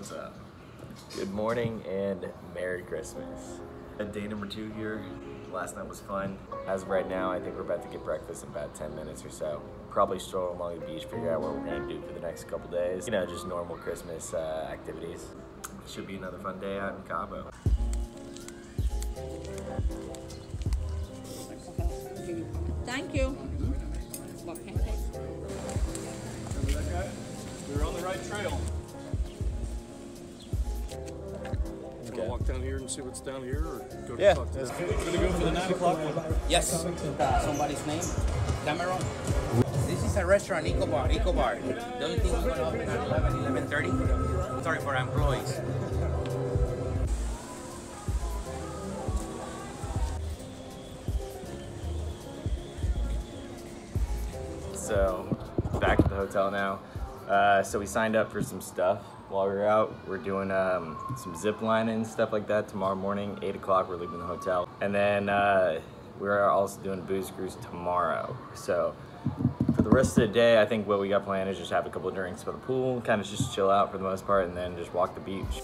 What's up? Good morning and Merry Christmas. Day number two here. Last night was fun. As of right now, I think we're about to get breakfast in about 10 minutes or so. Probably stroll along the beach, figure out what we're gonna do for the next couple days. You know, just normal Christmas uh, activities. Should be another fun day out in Cabo. Thank you. What pancakes? Remember that guy? We were on the right trail. See what's down here, or go to Yeah, talk to that's them? Gonna go for the nine o'clock one. Yes. Somebody's name? Cameron? This is a restaurant, Eco Bar. Eco Bar. The only thing we're gonna open at 11, 11.30. Sorry, for employees. So, back at the hotel now. Uh, so we signed up for some stuff while we were out. We're doing um, some zip lining and stuff like that tomorrow morning, 8 o'clock, we're leaving the hotel. And then uh, we're also doing booze cruise tomorrow. So for the rest of the day, I think what we got planned is just have a couple drinks by the pool, kind of just chill out for the most part, and then just walk the beach.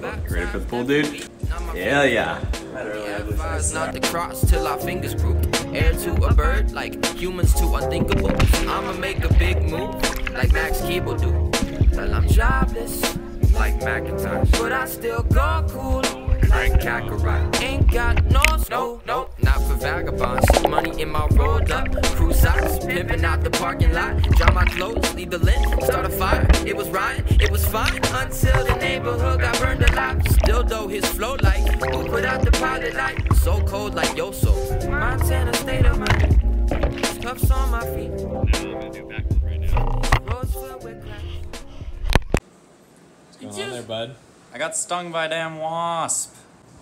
Ready for the pool, dude? Hell yeah. Advise not to cross till our fingers group. Heir to a bird, like humans to unthinkable. I'ma make a big move, like Max Keeble do. Well, I'm jobless, like Macintosh. But I still go cool, like Kakarot. Ain't got no snow, no, not for vagabonds. Money in my rolled up, crew socks, pimping out the parking lot. Dry my clothes, leave the lint, start a fire. It was right, it was fine until the neighborhood got though his flow like who put out the pilot light? So cold like Yoso. Montana state of mind. Cuffs on my feet. What's going on there, bud? I got stung by a damn wasp.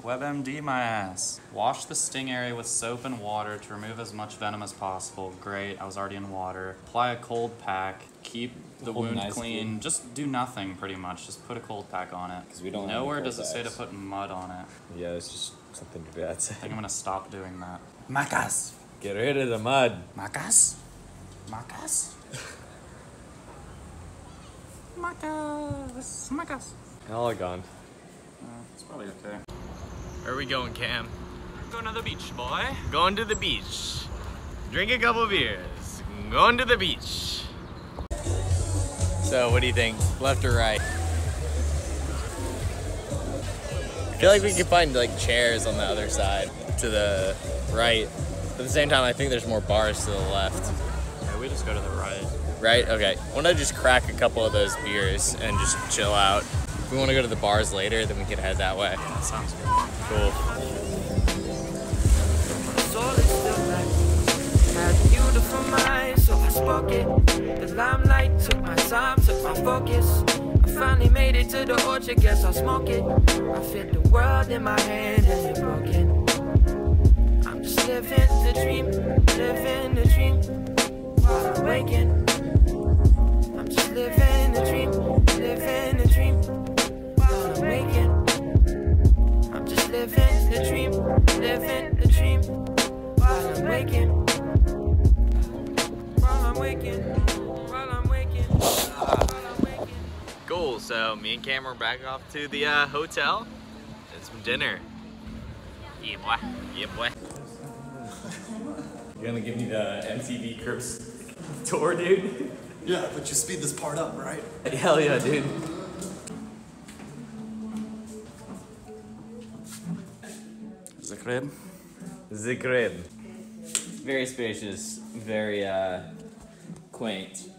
WebMD my ass. Wash the sting area with soap and water to remove as much venom as possible. Great, I was already in water. Apply a cold pack. Keep the Hold wound nice, clean. dude. Just do nothing pretty much. Just put a cold pack on it. Because we don't have any Nowhere cold does it say to put mud on it. Yeah, it's just something to be outside. I think I'm gonna stop doing that. Macas! Get rid of the mud. Macas? Macas? Macas! Macas! All gone. Uh, it's probably okay. Where are we going, Cam? Going to the beach, boy. Going to the beach. Drink a couple beers. Going to the beach. So, what do you think? Left or right? I feel like we could find like chairs on the other side to the right. But at the same time, I think there's more bars to the left. Yeah, we just go to the right. Right? Okay. Want to just crack a couple of those beers and just chill out. If we want to go to the bars later, then we can head that way. That sounds good. Cool. soul is still black. Had a beautiful mind, so I spoke it. The limelight took my time, took my focus. I finally made it to the orchard, guess I'll smoke it. I fit the world in my hand and it's broken. I'm just living the dream, living waking, while I'm waking, while I'm waking. Cool. So me and Cam are back off to the uh, hotel. And some dinner. Yeah, boy. Yeah, boy. You're gonna give me the MTV Cribs tour, dude? Yeah, but you speed this part up, right? Hell yeah, dude. Is it crib? The crib. Very spacious, very uh, quaint.